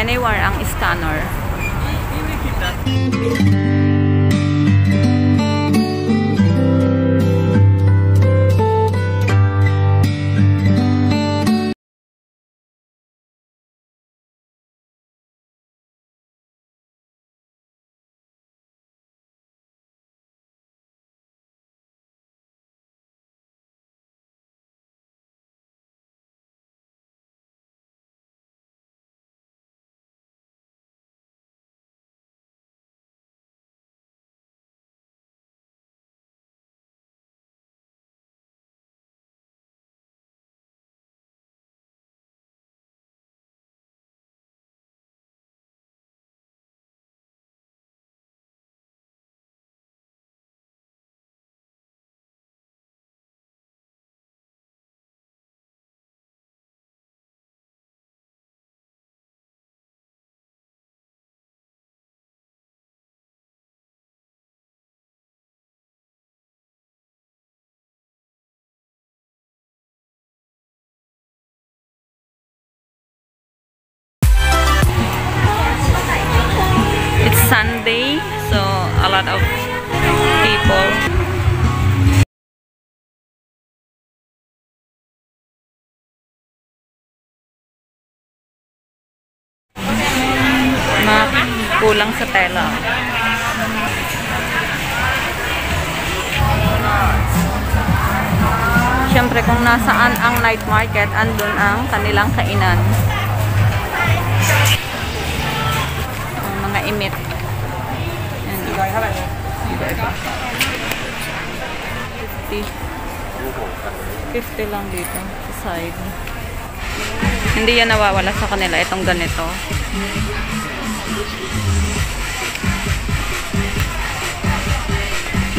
anywhere ang scanner. Siyempre kung nasaan ang night market, andun ang kanilang kainan. Ang mga imit. Yan. Iba-iba. 50. 50 lang dito sa side. Hindi yan nawawala sa kanila itong ganito.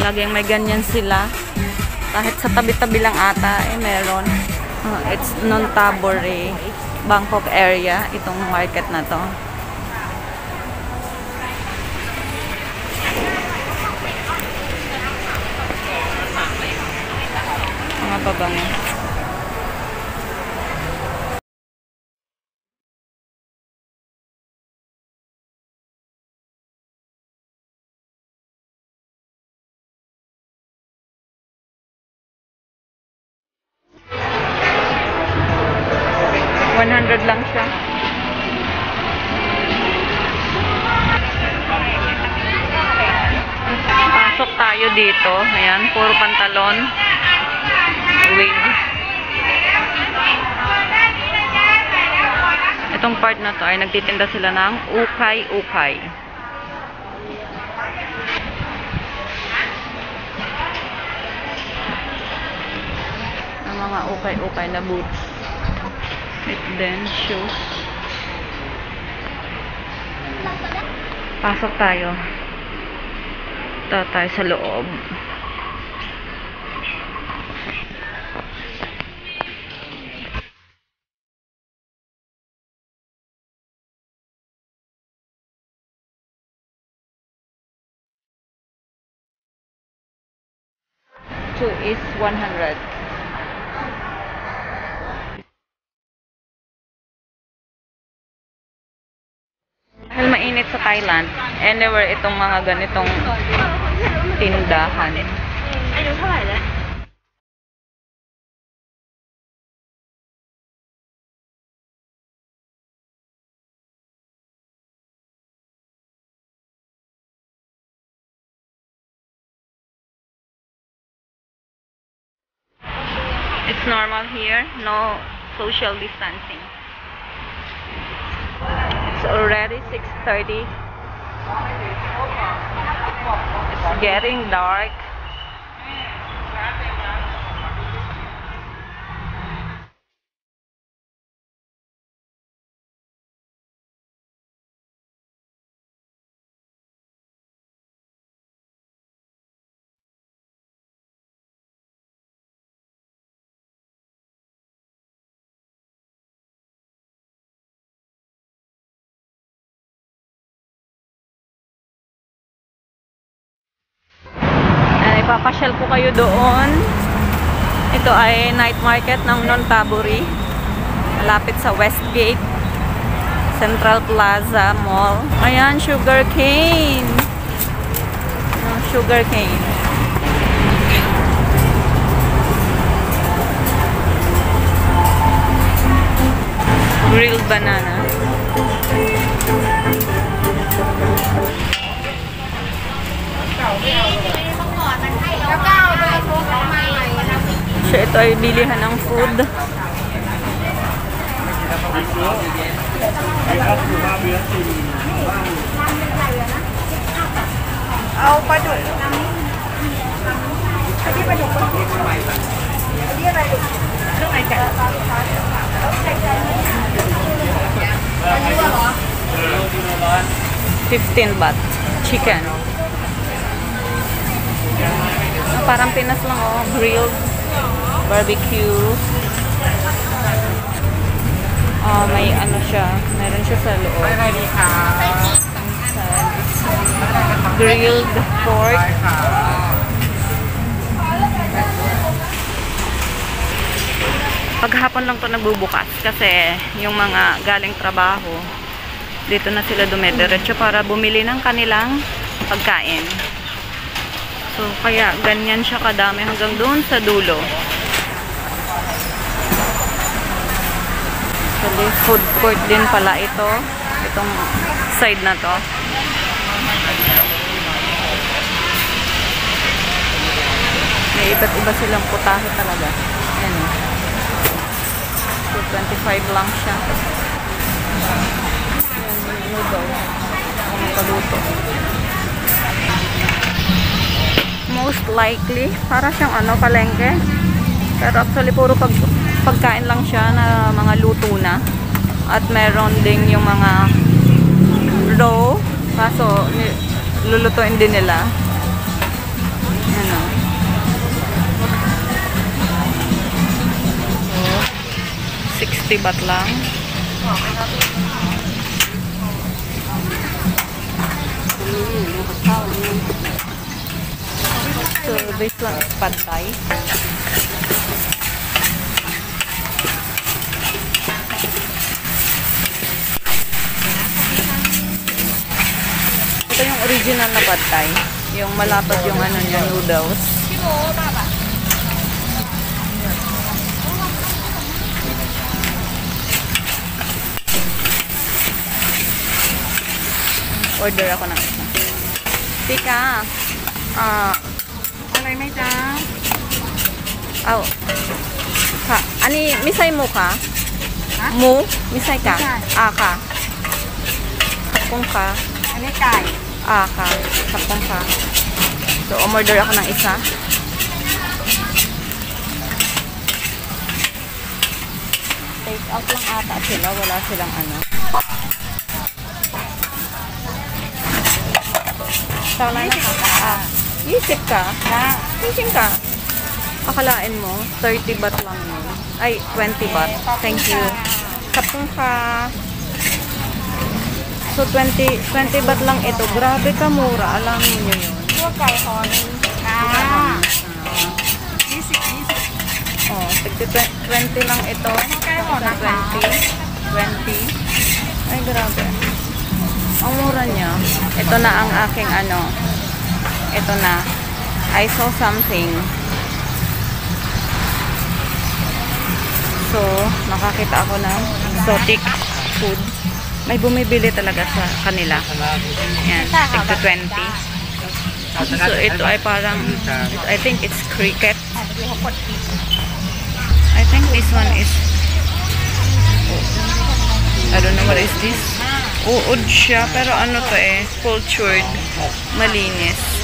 Laging may ganyan sila. Kahit sa tabi-tabi lang ata, eh, meron. Uh, it's non-tabore, Bangkok area, itong market na to. Ano Mga pabango. 100 lang siya. Pasok tayo dito. Ayan, puro pantalon. Wig. Itong part na to ay nagtitinda sila ng ukay-ukay. Ang mga ukay-ukay na boots. It then shoes. Pasok tayo. Ito tayo sa loob. Two is 100. Dahil mainit sa Thailand, anywhere itong mga ganitong tindahan. Ano, hawala? It's normal here, no social distancing. It's already 6.30. It's getting dark. Ayan, ipapasyal ko kayo doon. Ito ay night market ng Nontaburi. Malapit sa Westgate. Central Plaza Mall. Ayan, sugar cane. Sugar cane. Grilled banana. So, ito ay bilihan ng food. Au paduk. Adi paduk. Adi paduk. Lu ngajak. Fifteen baht chicken. Parang Pinas lang oh. Grilled. Barbecue. Oh, may ano siya. Meron siya sa loob. Grilled pork. Paghapon lang to nabubukas kasi yung mga galing trabaho dito na sila dumediretso para bumili ng kanilang pagkain. So, kaya ganyan siya kadami hanggang doon sa dulo. Actually, food court din pala ito. Itong side na to. May iba't iba silang putahe talaga. Ayan o. So, 25 lang siya. Likely, para siyang ano, palengke. Pero actually, puro pag, pagkain lang siya na mga luto na. At meron ding yung mga raw. Kaso, lulutuin din nila. Yan o. So, 60 baht lang. So, this one is pad thai. Ito yung original na pad thai. Yung malapad yung ano niya, noodles. Order ako ng isa. Tika. Ah, ไหมจ๊ะเอาค่ะ อันนี้ไม่ใส่หมูค่ะหมูไม่ใส่ไก่ไอ่าค่ะขอบคุณค่ะ อันนี้ไก่ อ่าค่ะขอบคุณค่ะ So, umorder ako ng isa. Take out lang ata sila. Wala silang ano. Tawala na นะคะ Isip ka? Ha? Isip ka? Akalain mo, 30 baht lang yun. Ay, 20 baht. Thank you. Kapong ka. So, 20, 20 baht lang ito. Grabe ka mura. Alam niyo yun. Huwag kay honey. Ah. Isip, isip. Oh, 20 lang ito. Huwag kay 20. 20. Ay, grabe. Ang mura niya. Ito na ang aking ano. Ito na. I saw something. So, nakakita ako ng exotic food. May bumibili talaga sa kanila. Yan, tigti 20. So, ito ay parang, I think it's cricket. I think this one is I don't know what is this. Uod siya, pero ano to eh, cultured, malinis.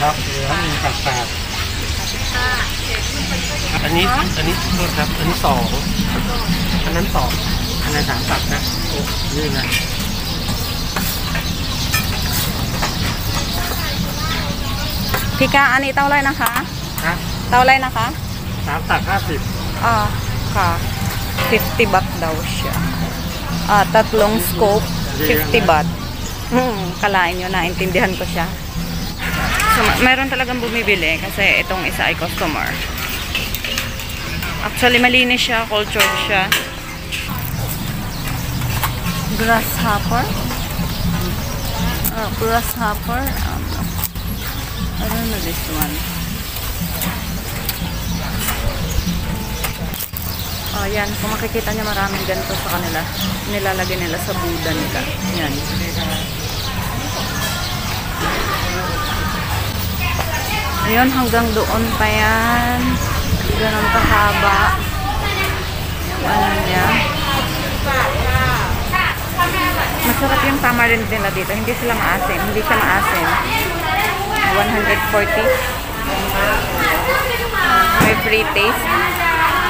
ครับเหลือหนึ่งกับแปดอันนี้อันนี้โทษครับอันนี้สองอันนั้นสองอันนั้นสามตับนะโอ้นี่ไงพี่กาอันนี้เท่าไรนะคะ ฮะเท่าไรนะคะสามตับห้าสิบอ่าค่ะ 50 baht daw siya. Ah, tatlong scope, 50 baht. Hmm, kalain nyo, naintindihan ko siya. Ma- meron talagang bumibili kasi itong isa ay customer. Actually, malinis siya, cultured siya. grasshopper. Uh, grasshopper. Um, I don't know this one. Oh, yan. Kung makikita niya maraming ganito sa kanila. Nilalagay nila sa Buddha nila. Yan. Ayun, hanggang doon pa yan. Ganon kahaba. Yung ano niya. Masarap yung tamarind nila dito. Hindi sila maasim. Hindi siya maasim. 140. May free taste.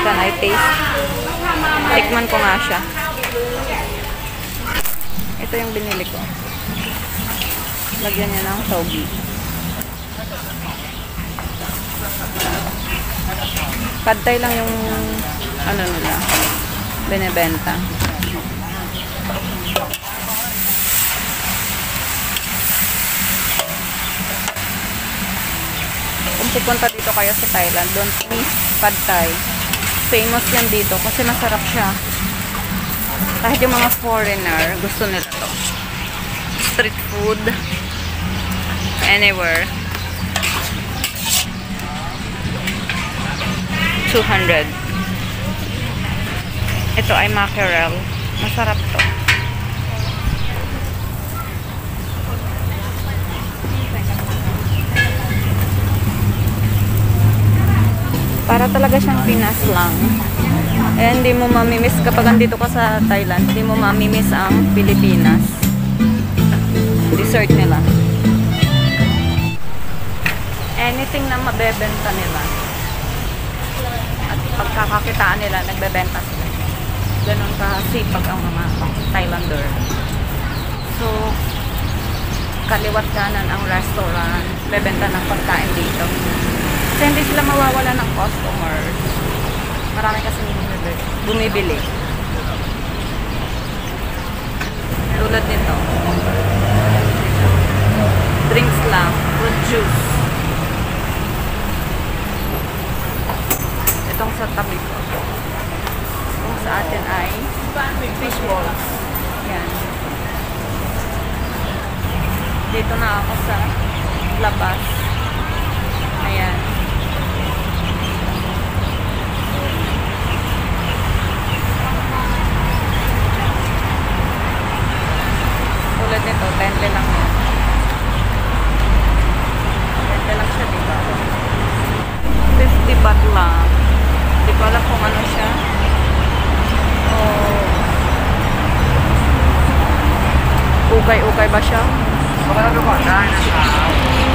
Can I taste? Tikman ko nga siya. Ito yung binili ko. Lagyan niya ng togi. Pantay lang yung ano nila. Binebenta. Kung pupunta dito kayo sa Thailand, don't miss Pad Thai. Famous yan dito kasi masarap siya. Kahit yung mga foreigner, gusto nila to. Street food. Anywhere. 200. Ito ay mackerel. Masarap to. Para talaga siyang Pinas lang. Eh, hindi mo mamimiss kapag andito ka sa Thailand, hindi mo mamimiss ang Pilipinas. Dessert nila. Anything na mabebenta nila. Pagkakakitaan nila, nagbebenta sila. Ganon kasipag ang mga Thailander. So, kaliwat kanan ang restaurant, bebenta ng pagkain dito. Kasi hindi sila mawawala ng customers. Marami kasi bumibili. Tulad nito. Drinks lang. Fruit juice. Sa tabi ko. Kung sa atin ay fish balls. Yan. Dito na ako sa labas. Ayan. Tulad nito, 20 lang yan. 20 lang siya, diba? 50 baht lang. Di ko alam kung ano siya. Oh. Ukay-ukay ba siya? Wala ano naman. Dahil na